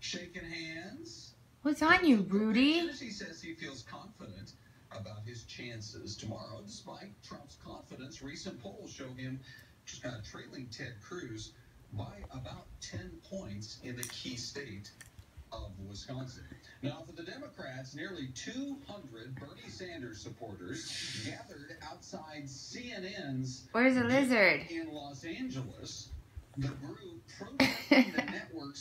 shaking hands. What's on you, Rudy? He says he feels confident about his chances tomorrow, despite Trump's confidence. Recent polls show him uh, trailing Ted Cruz by about 10 points in the key state of Wisconsin. Now, for the Democrats, nearly 200 Bernie Sanders supporters gathered outside CNN's Where's the lizard? in Los Angeles. The group protesting